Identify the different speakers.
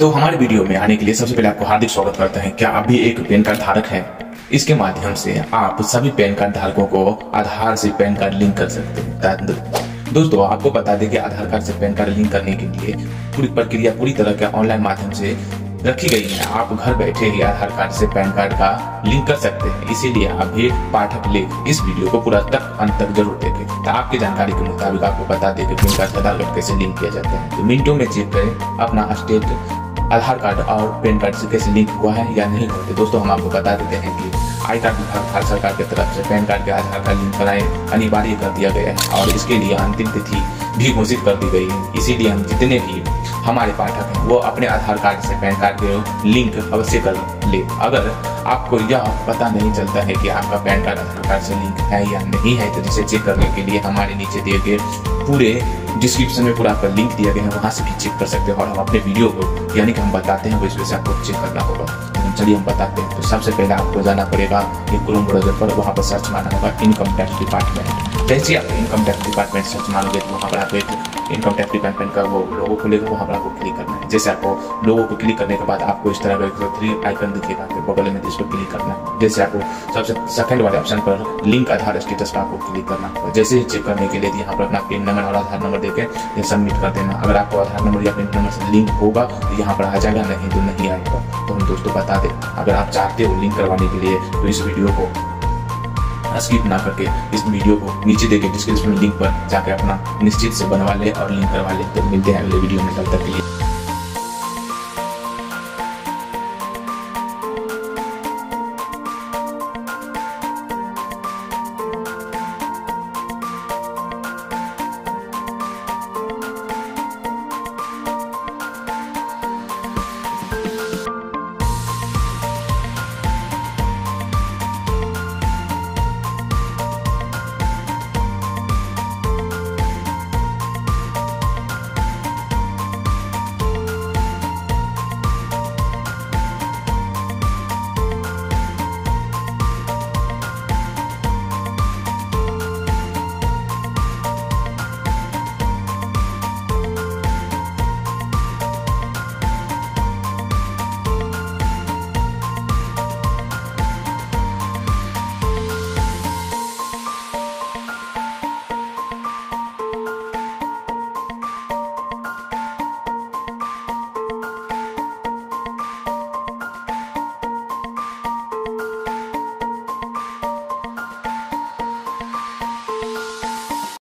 Speaker 1: तो हमारे वीडियो में आने के लिए सबसे पहले आपको हार्दिक स्वागत करते हैं। क्या आप भी एक पैन कार्ड धारक हैं? इसके माध्यम से आप सभी पैन कार्ड धारकों को आधार से पैन कार्ड लिंक कर सकते हैं। दोस्तों, आपको बता दें कि आधार कार्ड से पैन कार्ड लिंक करने के लिए पूरी प्रक्रिया पूरी तरह के ऑनलाइन माध्यम से रखी गई है। आप घर बैठे ही आधार कार्ड से पैन कार्ड का लिंक कर सकते हैं। इसीलिए आप भी पाठक लेख इस वीडियो को पूरा तक अंत तक ज़रूर देखें। तो आपकी जानकारी के मुताबिक आपको बता दें कि पैन कार्ड आधार कार्ड कैसे लिंक किया जाता है। तो मिनटों में चेक करें अपना स्टेट आधार कार्ड और पैन कार्ड से कैसे लिंक हुआ है या नहीं हुआ तो दोस्तों हम आपको बता देते हैं कि आई कार्ड विभाग भारत सरकार की तरफ़ से पैन कार्ड के आधार कार्ड लिंक कराए अनिवार्य कर दिया गया है और इसके लिए अंतिम तिथि भी घोषित कर दी गई है। इसीलिए हम जितने भी हमारे पाठक हैं, वो अपने आधार कार्ड से पैन कार्ड के लिंक अवश्य कर ले। अगर आपको यह पता नहीं चलता है कि आपका पैन कार्ड, आधार कार्ड से लिंक है या नहीं है तो जिसे चेक करने के लिए हमारे नीचे दिए गए पूरे डिस्क्रिप्शन में पूरा आपका लिंक दिया गया है, वहाँ से भी चेक कर सकते हैं और हम अपने वीडियो को यानी कि हम बताते हैं, वो इस आपको चेक करना होगा। चलिए हम बताते हैं। तो सबसे पहले आपको जाना पड़ेगा ये क्रोम ब्राउज़र पर, वहाँ पर सर्च मारना होगा इनकम टैक्स डिपार्टमेंट जैसे आप इनकम टैक्स डिपार्टमेंट सर्च मारोगे तो वहाँ पर आपको एक इनकम टैक्स डिपार्टमेंट का वो लोगो खुलेगा, वहाँ पर आपको क्लिक करना है। जैसे आपको लोगो को क्लिक करने के बाद आपको इस तरह का थ्री आइकन दिखेगा आपके बगल में जिसको क्लिक करना है। जैसे आपको सबसे सेकंड वाले ऑप्शन पर लिंक आधार स्टेटस पर आपको क्लिक करना होगा। जैसे ही चेक करने के लिए यहाँ पर अपना पिन नंबर और आधार नंबर देकर सबमिट कर देना। अगर आपको आधार नंबर या पिन नंबर से लिंक होगा तो यहाँ पर आ जाएगा। नहीं तो नहीं आएगा। तो हम दोस्तों बता दें, अगर आप चाहते हो लिंक करवाने के लिए तो इस वीडियो को स्किप ना करके इस वीडियो को नीचे देके डिस्क्रिप्शन लिंक पर जाके अपना निश्चित से बनवा ले और लिंक करवा ले। तो मिलते हैं अगले वीडियो में, तब तक के लिए।